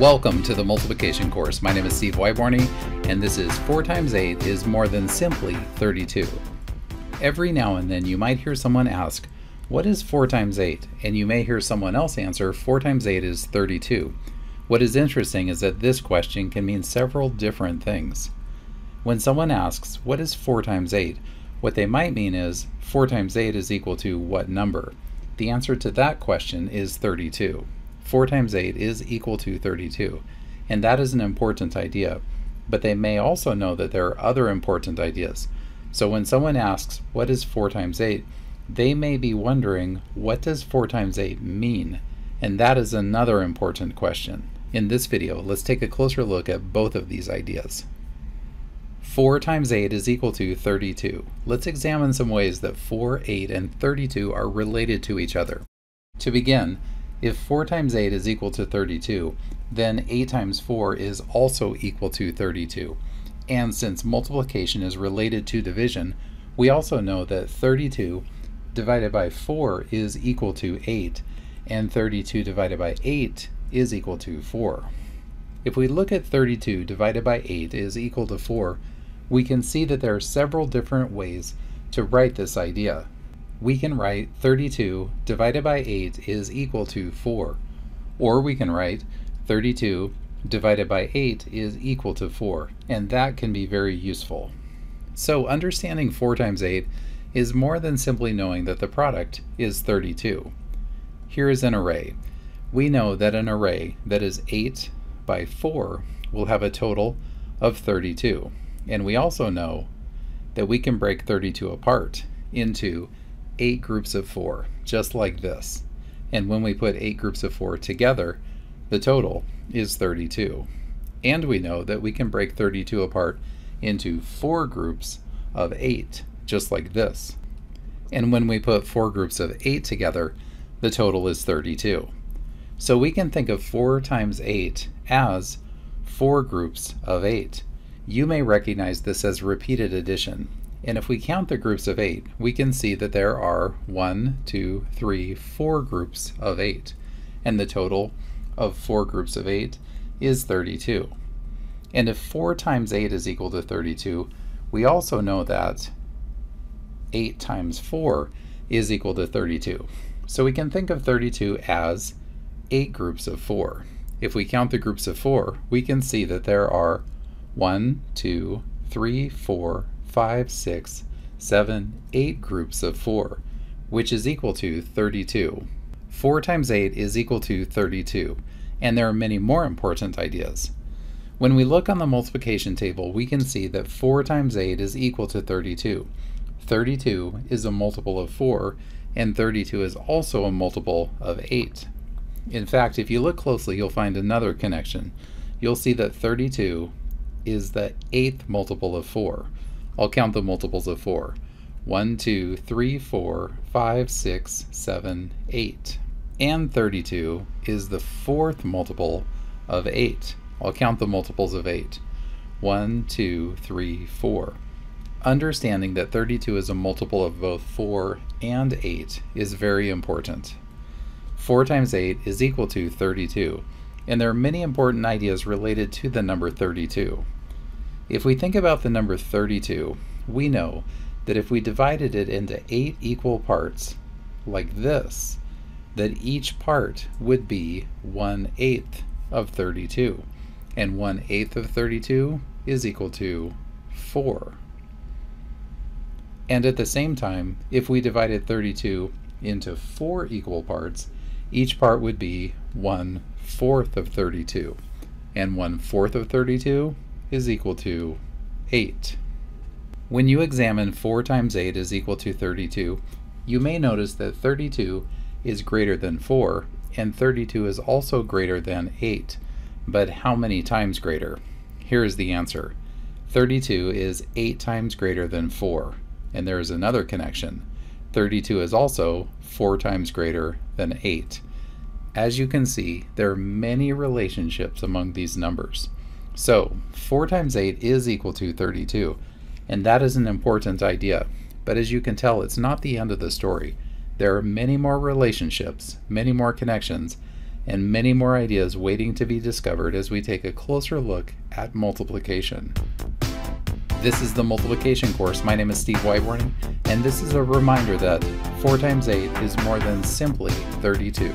Welcome to the multiplication course. My name is Steve Wyborney, and this is 4 times 8 is more than simply 32. Every now and then you might hear someone ask, what is 4 times 8? And you may hear someone else answer, 4 times 8 is 32. What is interesting is that this question can mean several different things. When someone asks, what is 4 times 8? What they might mean is, 4 times 8 is equal to what number? The answer to that question is 32. 4 times 8 is equal to 32, and that is an important idea. But they may also know that there are other important ideas. So when someone asks, what is 4 times 8, they may be wondering, what does 4 times 8 mean? And that is another important question. In this video, let's take a closer look at both of these ideas. 4 times 8 is equal to 32. Let's examine some ways that 4, 8, and 32 are related to each other. To begin, if 4 times 8 is equal to 32, then 8 times 4 is also equal to 32. And since multiplication is related to division, we also know that 32 divided by 4 is equal to 8, and 32 divided by 8 is equal to 4. If we look at 32 divided by 8 is equal to 4, we can see that there are several different ways to write this idea we can write 32 divided by 8 is equal to 4. Or we can write 32 divided by 8 is equal to 4, and that can be very useful. So understanding 4 times 8 is more than simply knowing that the product is 32. Here is an array. We know that an array that is 8 by 4 will have a total of 32. And we also know that we can break 32 apart into eight groups of four, just like this. And when we put eight groups of four together, the total is 32. And we know that we can break 32 apart into four groups of eight, just like this. And when we put four groups of eight together, the total is 32. So we can think of 4 times 8 as four groups of 8. You may recognize this as repeated addition, and if we count the groups of eight, we can see that there are one, two, three, four groups of eight. And the total of four groups of eight is 32. And if four times eight is equal to 32, we also know that eight times four is equal to 32. So we can think of 32 as eight groups of four. If we count the groups of four, we can see that there are one, two, three, four, 5, 6, 7, 8 groups of 4, which is equal to 32. 4 times 8 is equal to 32, and there are many more important ideas. When we look on the multiplication table, we can see that 4 times 8 is equal to 32. 32 is a multiple of 4, and 32 is also a multiple of 8. In fact, if you look closely, you'll find another connection. You'll see that 32 is the eighth multiple of 4. I'll count the multiples of 4. 1, 2, 3, 4, 5, 6, 7, 8. And 32 is the fourth multiple of 8. I'll count the multiples of 8. 1, 2, 3, 4. Understanding that 32 is a multiple of both 4 and 8 is very important. 4 times 8 is equal to 32, and there are many important ideas related to the number 32. If we think about the number 32, we know that if we divided it into eight equal parts, like this, that each part would be 1 eighth of 32. And 1 eighth of 32 is equal to 4. And at the same time, if we divided 32 into 4 equal parts, each part would be 1 fourth of 32. And 1 fourth of 32 is equal to 8. When you examine 4 times 8 is equal to 32, you may notice that 32 is greater than 4, and 32 is also greater than 8. But how many times greater? Here is the answer. 32 is 8 times greater than 4. And there is another connection. 32 is also 4 times greater than 8. As you can see, there are many relationships among these numbers. So 4 times 8 is equal to 32, and that is an important idea. But as you can tell, it's not the end of the story. There are many more relationships, many more connections, and many more ideas waiting to be discovered as we take a closer look at multiplication. This is the multiplication course. My name is Steve Wyborney, and this is a reminder that 4 times 8 is more than simply 32.